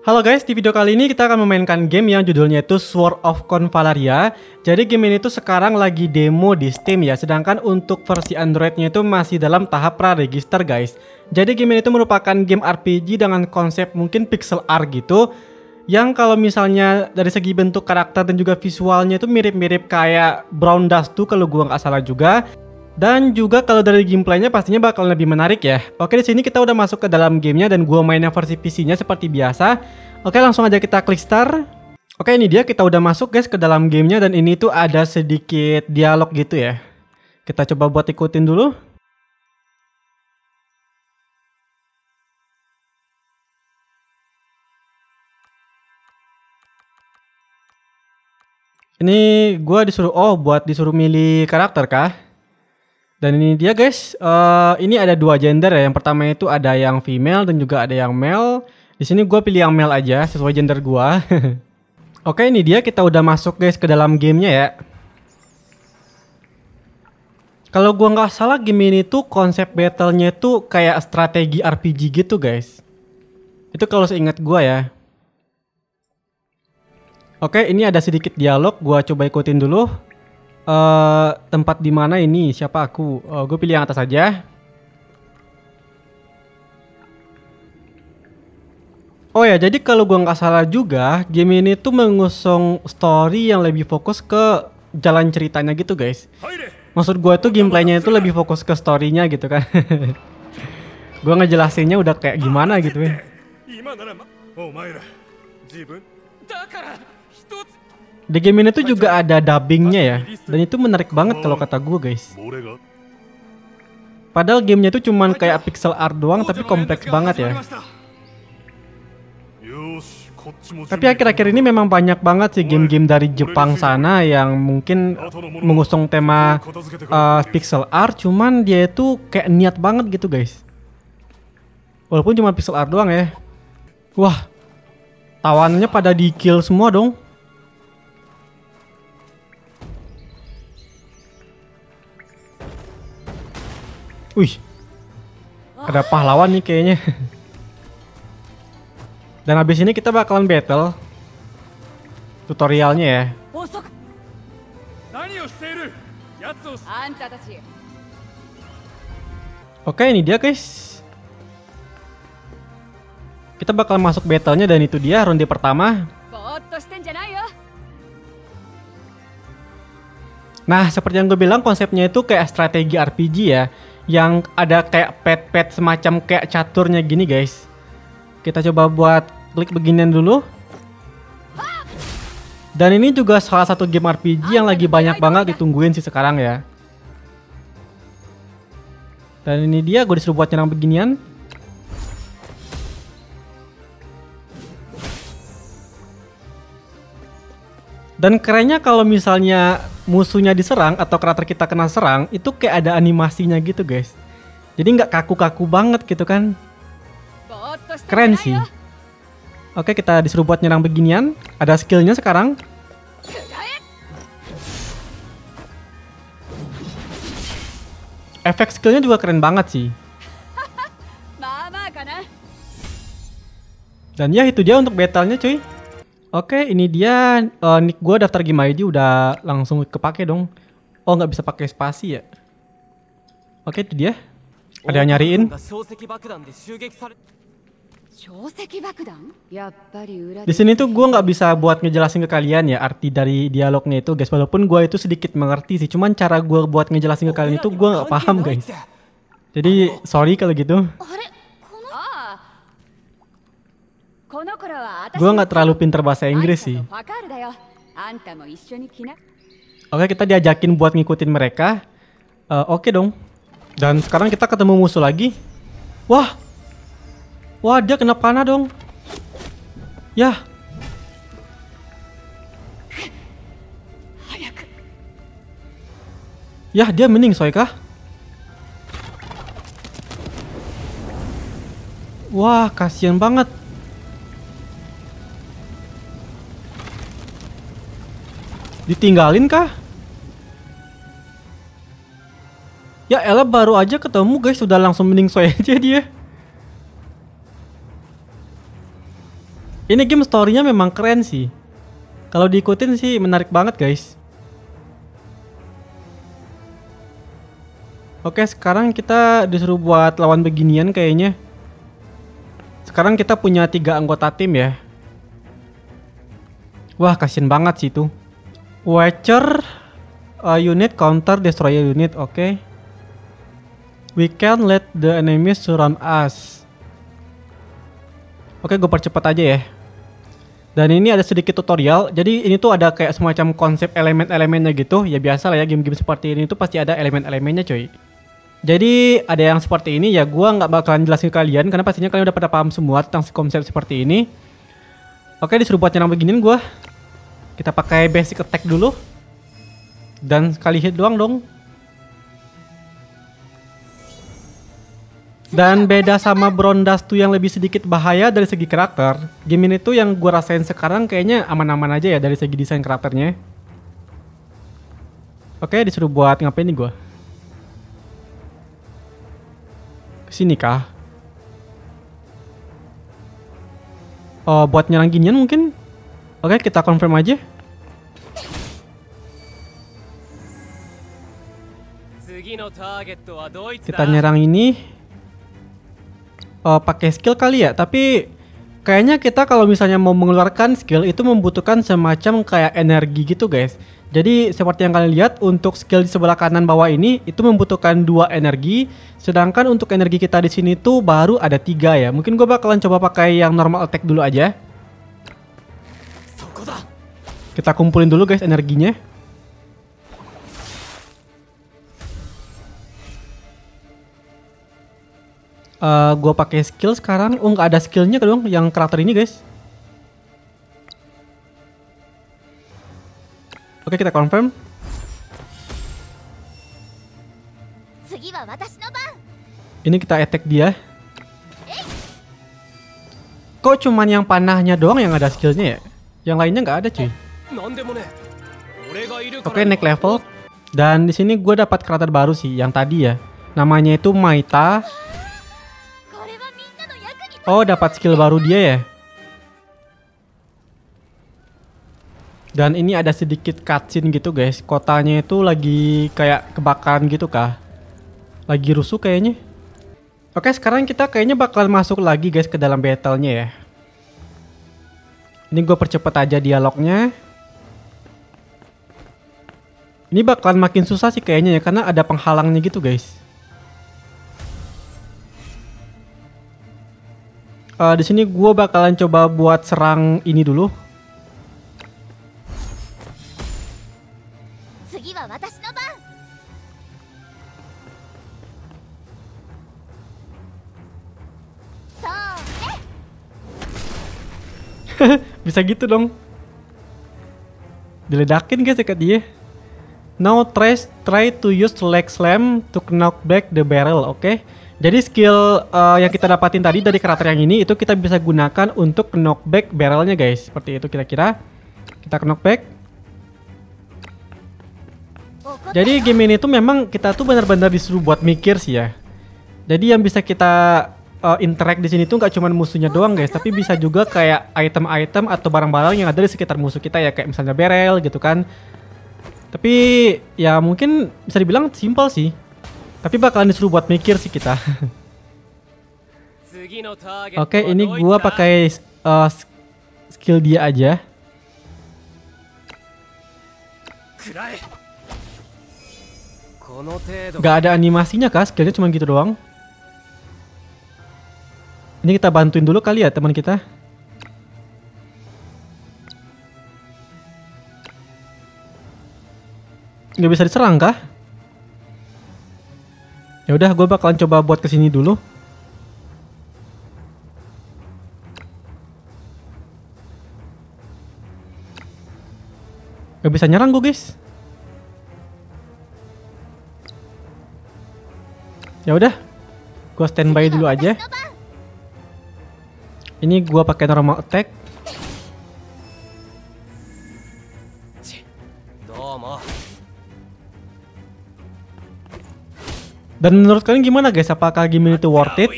Halo guys, di video kali ini kita akan memainkan game yang judulnya itu Sword of Convalaria. Jadi game ini tuh sekarang lagi demo di Steam ya, sedangkan untuk versi Androidnya itu masih dalam tahap pra-register guys. Jadi game ini tuh merupakan game RPG dengan konsep mungkin pixel art gitu. Yang kalau misalnya dari segi bentuk karakter dan juga visualnya itu mirip-mirip kayak Brown Dust tuh kalau gua nggak salah juga. Dan juga kalau dari gameplaynya pastinya bakal lebih menarik ya. Oke di sini kita udah masuk ke dalam gamenya dan gua mainnya versi PC-nya seperti biasa. Oke langsung aja kita klik start. Oke ini dia kita udah masuk guys ke dalam gamenya dan ini tuh ada sedikit dialog gitu ya. Kita coba buat ikutin dulu. Ini gua disuruh oh buat disuruh milih karakter kah? Dan ini dia guys, uh, ini ada dua gender ya. Yang pertama itu ada yang female dan juga ada yang male. Di sini gue pilih yang male aja sesuai gender gue. Oke ini dia kita udah masuk guys ke dalam gamenya ya. Kalau gua nggak salah game ini tuh konsep battlenya tuh kayak strategi RPG gitu guys. Itu kalau seingat gua ya. Oke ini ada sedikit dialog, gua coba ikutin dulu. Uh, tempat di mana ini? Siapa aku? Uh, gue pilih yang atas saja. Oh ya, jadi kalau gua nggak salah juga, game ini tuh mengusung story yang lebih fokus ke jalan ceritanya gitu guys. Maksud gua tuh gameplaynya itu lebih fokus ke storynya gitu kan. gua ngejelasinnya udah kayak gimana gitu ya. Di game ini tuh juga ada dubbingnya ya, dan itu menarik banget kalau kata gue guys. Padahal gamenya tuh cuman kayak pixel art doang, tapi kompleks banget ya. Tapi akhir-akhir ini memang banyak banget sih game-game dari Jepang sana yang mungkin mengusung tema uh, pixel art, cuman dia itu kayak niat banget gitu guys. Walaupun cuma pixel art doang ya. Wah, tawannya pada di kill semua dong. Wih. Ada pahlawan nih kayaknya. Dan habis ini kita bakalan battle. Tutorialnya ya. Oke, ini dia guys. Kita bakal masuk battlenya dan itu dia ronde pertama. Nah, seperti yang gue bilang konsepnya itu kayak strategi RPG ya yang ada kayak pet-pet semacam kayak caturnya gini guys. Kita coba buat klik beginian dulu. Dan ini juga salah satu game RPG yang lagi banyak banget ditungguin sih sekarang ya. Dan ini dia gue disuruh buat nyerang beginian. Dan kerennya kalau misalnya musuhnya diserang atau karakter kita kena serang, itu kayak ada animasinya gitu guys. Jadi nggak kaku-kaku banget gitu kan. Keren sih. Oke kita disuruh buat nyerang beginian. Ada skillnya sekarang. Efek skillnya juga keren banget sih. Dan ya itu dia untuk battlenya cuy. Oke, ini dia uh, nick gue daftar game ID udah langsung kepake dong. Oh, nggak bisa pakai spasi ya? Oke, itu dia. Ada yang nyariin. Di sini tuh gue nggak bisa buat ngejelasin ke kalian ya arti dari dialognya itu guys. Walaupun gue itu sedikit mengerti sih, cuman cara gue buat ngejelasin ke kalian itu gue nggak paham guys. Jadi sorry kalau gitu. Gue nggak terlalu pinter bahasa Inggris sih. Oke kita diajakin buat ngikutin mereka. Uh, Oke okay dong. Dan sekarang kita ketemu musuh lagi. Wah, wah dia kena panah dong. Ya. Ya dia mending Soika. Wah kasihan banget. Ditinggalin kah? Ya Ella baru aja ketemu guys sudah langsung mending soy aja dia. Ini game story-nya memang keren sih. Kalau diikutin sih menarik banget guys. Oke, sekarang kita disuruh buat lawan beginian kayaknya. Sekarang kita punya tiga anggota tim ya. Wah, kasian banget sih itu. Watcher uh, unit counter destroyer unit, oke. Okay. We can let the enemies surround us. Oke, gue percepat aja ya. Dan ini ada sedikit tutorial. Jadi ini tuh ada kayak semacam konsep elemen-elemennya gitu. Ya biasa lah ya game-game seperti ini tuh pasti ada elemen-elemennya coy. Jadi ada yang seperti ini ya gua nggak bakalan jelasin ke kalian karena pastinya kalian udah pada paham semua tentang konsep seperti ini. Oke disuruh buat nyerang beginian gua. Kita pakai basic attack dulu. Dan sekali hit doang dong. Dan beda sama Brondas tuh yang lebih sedikit bahaya dari segi karakter, game ini tuh yang gue rasain sekarang kayaknya aman-aman aja ya dari segi desain karakternya. Oke, disuruh buat ngapain nih gue? Ke sini kah? Oh, buat nyerang ginian mungkin? Oke, kita confirm aja. Kita nyerang ini uh, pakai skill kali ya, tapi kayaknya kita kalau misalnya mau mengeluarkan skill itu membutuhkan semacam kayak energi gitu guys. Jadi seperti yang kalian lihat untuk skill di sebelah kanan bawah ini itu membutuhkan dua energi, sedangkan untuk energi kita di sini tuh baru ada tiga ya. Mungkin gue bakalan coba pakai yang normal attack dulu aja. Kita kumpulin dulu guys energinya. uh, gue pakai skill sekarang. Oh nggak ada skillnya dong yang karakter ini guys. Oke kita confirm. Ini kita attack dia. Kok cuman yang panahnya doang yang ada skillnya ya? Yang lainnya nggak ada cuy. Oke naik level. Dan di sini gue dapat karakter baru sih yang tadi ya. Namanya itu Maita. Oh, dapat skill baru dia ya? Dan ini ada sedikit cutscene gitu guys. Kotanya itu lagi kayak kebakaran gitu kah? Lagi rusuh kayaknya. Oke, sekarang kita kayaknya bakal masuk lagi guys ke dalam battle-nya ya. Ini gue percepat aja dialognya. Ini bakalan makin susah sih kayaknya ya karena ada penghalangnya gitu guys. uh, di sini gue bakalan coba buat serang ini dulu. Bisa gitu dong. Diledakin guys dekat dia. Now try try to use leg slam to knock back the barrel, oke? Okay? Jadi skill uh, yang kita dapatin tadi dari karakter yang ini itu kita bisa gunakan untuk knockback barrelnya guys. Seperti itu kira-kira. Kita knockback. Jadi game ini tuh memang kita tuh benar-benar disuruh buat mikir sih ya. Jadi yang bisa kita uh, interact di sini tuh nggak cuma musuhnya doang guys, tapi bisa juga kayak item-item atau barang-barang yang ada di sekitar musuh kita ya kayak misalnya barrel gitu kan. Tapi ya mungkin bisa dibilang simpel sih. Tapi bakalan disuruh buat mikir sih kita. Oke, okay, ini gua pakai uh, skill dia aja. Gak ada animasinya kah? Skillnya cuma gitu doang. Ini kita bantuin dulu kali ya teman kita. Gak bisa diserang kah? Ya udah, gue bakalan coba buat ke sini dulu. Gak bisa nyerang gue guys. Ya udah, gue standby dulu aja. Ini gue pakai normal attack. Dan menurut kalian gimana guys? Apakah game ini tuh worth it?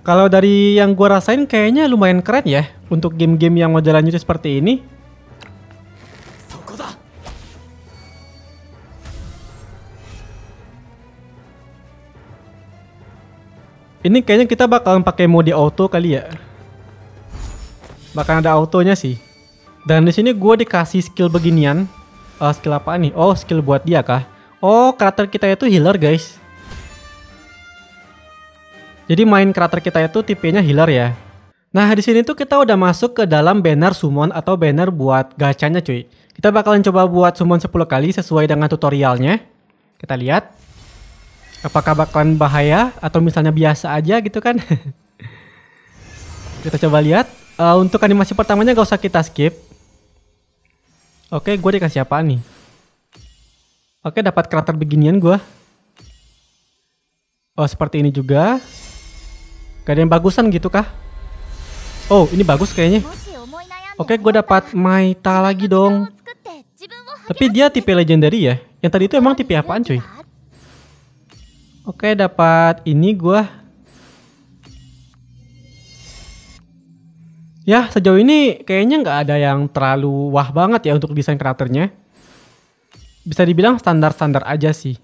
Kalau dari yang gue rasain kayaknya lumayan keren ya untuk game-game yang modelannya seperti ini. Ini kayaknya kita bakalan pakai mode auto kali ya. Bahkan ada autonya sih. Dan di sini gue dikasih skill beginian. Uh, skill apa nih? Oh, skill buat dia kah? Oh, karakter kita itu healer, guys. Jadi main karakter kita itu tipenya healer ya. Nah, di sini tuh kita udah masuk ke dalam banner summon atau banner buat gacanya cuy. Kita bakalan coba buat summon 10 kali sesuai dengan tutorialnya. Kita lihat. Apakah bakalan bahaya atau misalnya biasa aja gitu kan. kita coba lihat. Uh, untuk animasi pertamanya gak usah kita skip. Oke, gue dikasih apa nih? Oke, dapat karakter beginian gue. Oh, seperti ini juga. Gak ada yang bagusan gitu kah? Oh, ini bagus kayaknya. Oke, gue dapat Maita lagi dong. Tapi dia tipe legendary ya. Yang tadi itu emang tipe apaan cuy? Oke, dapat ini gue. Ya, sejauh ini kayaknya nggak ada yang terlalu wah banget ya untuk desain karakternya. Bisa dibilang standar-standar aja sih.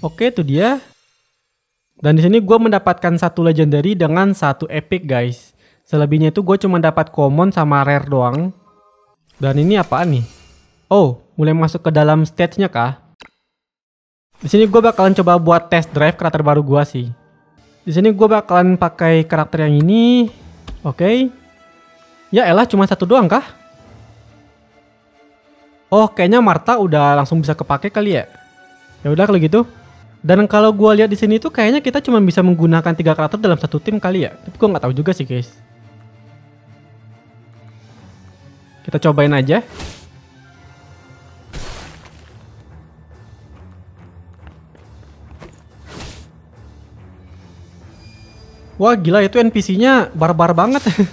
Oke, itu dia. Dan di sini gue mendapatkan satu legendary dengan satu epic guys. Selebihnya itu gue cuma dapat common sama rare doang. Dan ini apaan nih? Oh, mulai masuk ke dalam stage-nya kah? Di sini gue bakalan coba buat test drive karakter baru gue sih. Di sini gue bakalan pakai karakter yang ini. Oke. Okay. Ya elah cuma satu doang kah? Oh, kayaknya Marta udah langsung bisa kepake kali ya. Ya udah kalau gitu. Dan kalau gue lihat di sini tuh kayaknya kita cuma bisa menggunakan tiga karakter dalam satu tim kali ya. Tapi gue nggak tahu juga sih guys. Kita cobain aja. Wah gila itu NPC-nya barbar banget.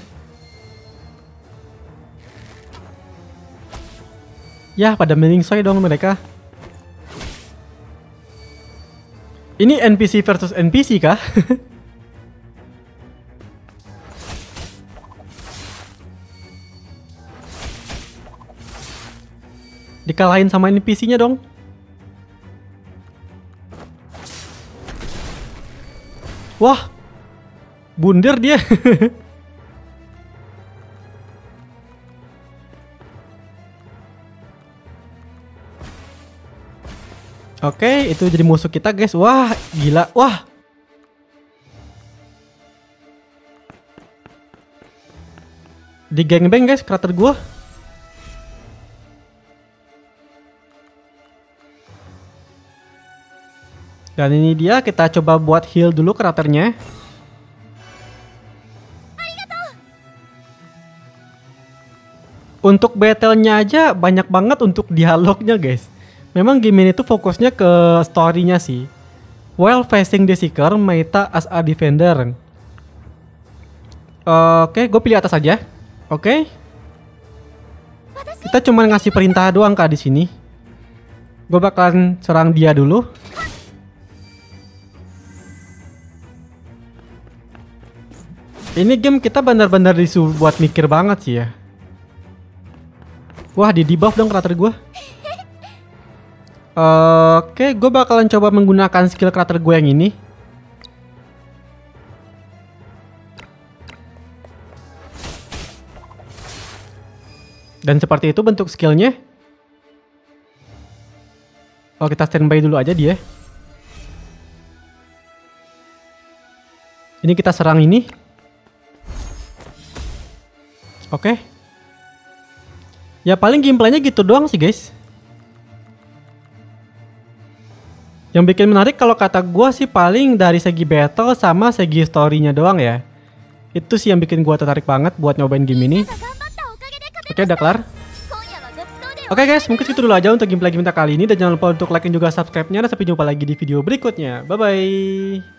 ya pada meningsoy dong mereka. Ini NPC versus NPC kah? Dikalahin sama NPC-nya dong. Wah. Bunder dia. Oke, itu jadi musuh kita guys. Wah, gila. Wah. Di gangbang guys karakter gua. Dan ini dia, kita coba buat heal dulu karakternya. Untuk battle-nya aja banyak banget untuk dialognya guys. Memang game ini tuh fokusnya ke story-nya sih. While facing the Seeker, Maita as a defender. Uh, Oke, okay, gue pilih atas aja. Oke. Okay. Kita cuma ngasih perintah doang kak di sini. Gue bakalan serang dia dulu. Ini game kita benar-benar disuruh buat mikir banget sih ya. Wah, di debuff dong karakter gue. Oke, gue bakalan coba menggunakan skill karakter gue yang ini. Dan seperti itu bentuk skillnya. Oh, kita standby dulu aja dia. Ini kita serang ini. Oke. Ya paling gameplaynya gitu doang sih guys. Yang bikin menarik kalau kata gue sih paling dari segi battle sama segi story-nya doang ya. Itu sih yang bikin gue tertarik banget buat nyobain game ini. Oke, udah kelar. Oke guys, mungkin segitu dulu aja untuk gameplay kita kali ini. Dan jangan lupa untuk like dan juga subscribe-nya. Dan sampai jumpa lagi di video berikutnya. Bye-bye.